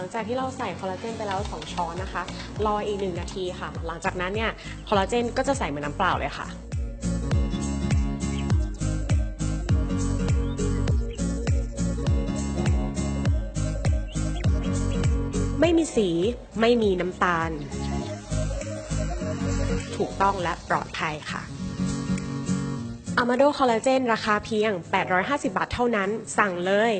ังจากที่เราใส่คอลลาเจนไปแล้ว 2 ช้อนนะคะ รออีก 1 นาทีค่ะ หลังจากนั้นเนี่ยคอลลาเจนก็จะใส่เหมือนน้ำเปล่าเลยค่ะไม่มีสีไม่มีน้ำตาล ถูกต้องและปลอดภัยค่ะอามาโดคอลลาเจนราคาเพียง 850 บาทเท่านั้น สั่งเลย